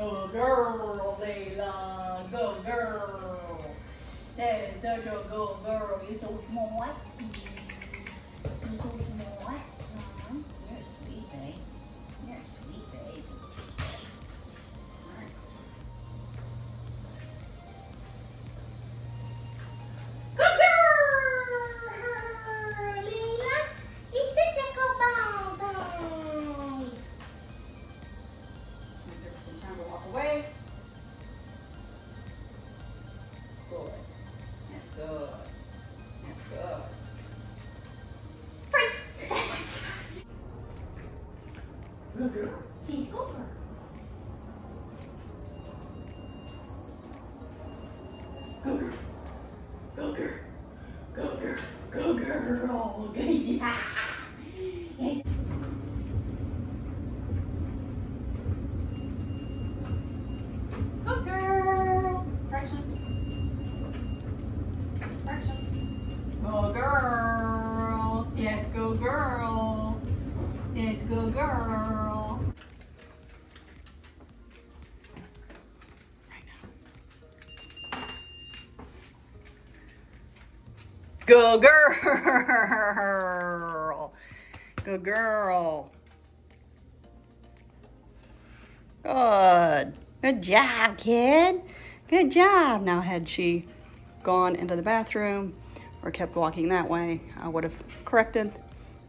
Go girl, Layla. Go girl. That is such a good girl. You're so smart. Girl. He's over. Go girl. Good girl. Good. Good job, kid. Good job. Now, had she gone into the bathroom or kept walking that way, I would have corrected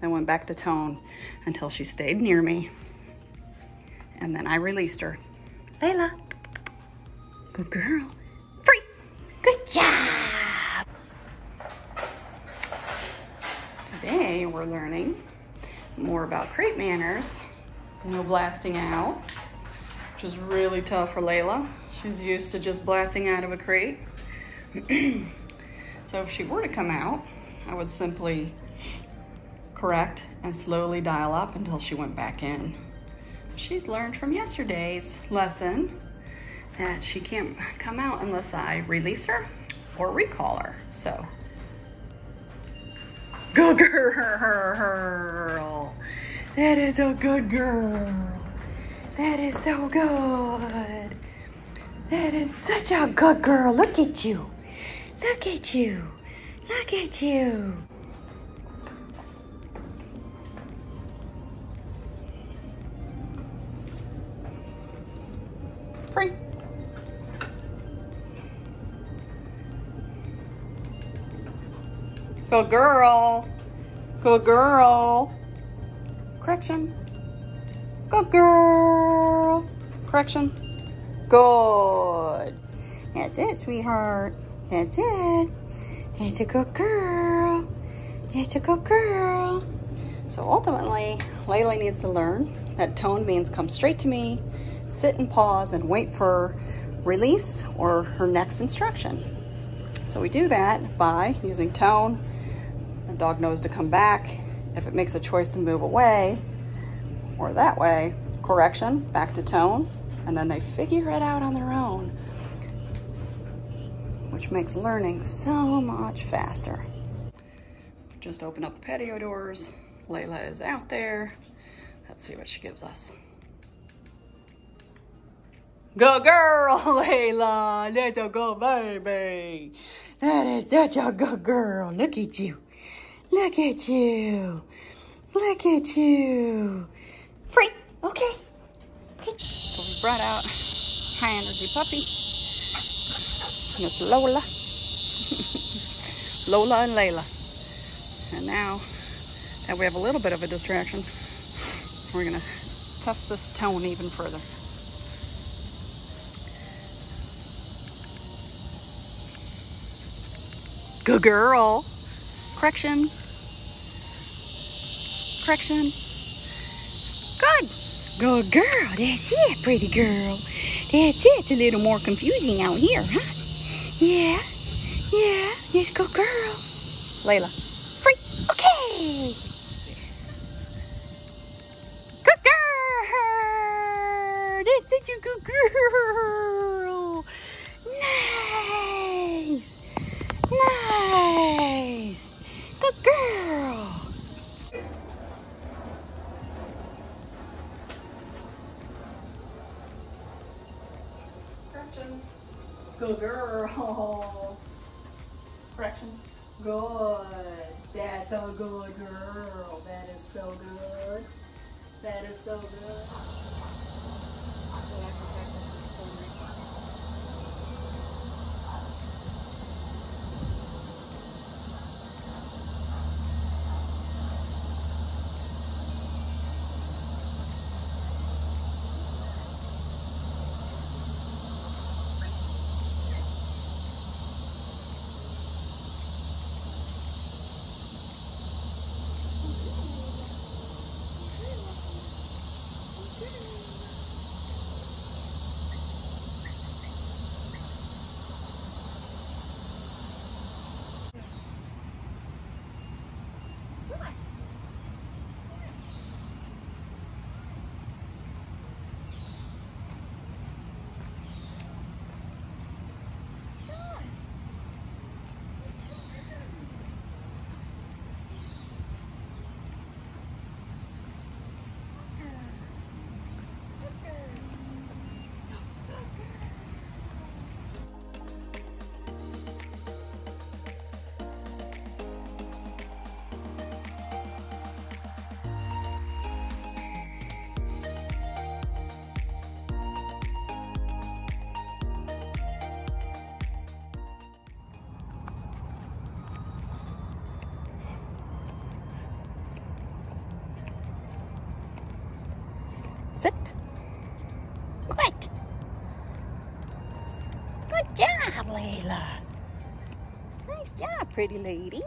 and went back to tone until she stayed near me. And then I released her. Layla. Good girl. Free. Good job. We're learning more about crate manners. No blasting out, which is really tough for Layla. She's used to just blasting out of a crate. so if she were to come out, I would simply correct and slowly dial up until she went back in. She's learned from yesterday's lesson that she can't come out unless I release her or recall her. So, good girl. That is a good girl. That is so good. That is such a good girl. Look at you. Look at you. Look at you. Good girl. Good girl. Correction. Good girl. Correction. Good. That's it, sweetheart. That's it. That's a good girl. That's a good girl. So ultimately, Layla needs to learn that tone means come straight to me, sit and pause and wait for release or her next instruction. So we do that by using tone. Dog knows to come back. If it makes a choice to move away or that way, correction, back to tone, and then they figure it out on their own, which makes learning so much faster. Just open up the patio doors. Layla is out there. Let's see what she gives us. Good girl, Layla. That's a good baby. That is such a good girl. Look at you. Look at you. Look at you. Free. Okay. So we brought out high energy puppy. Miss Lola. Lola and Layla. And now that we have a little bit of a distraction, we're gonna test this tone even further. Good girl. Correction. Correction. Good. Good girl. That's it, pretty girl. That's it. It's a little more confusing out here, huh? Yeah. Yeah. Yes, go girl. Layla. Free. Okay. Good girl. That's such a good girl. Correction. Good girl. Correction. Good. That's a good girl. That is so good. That is so good. Sit. Good. Good job, Layla. Nice job, pretty lady.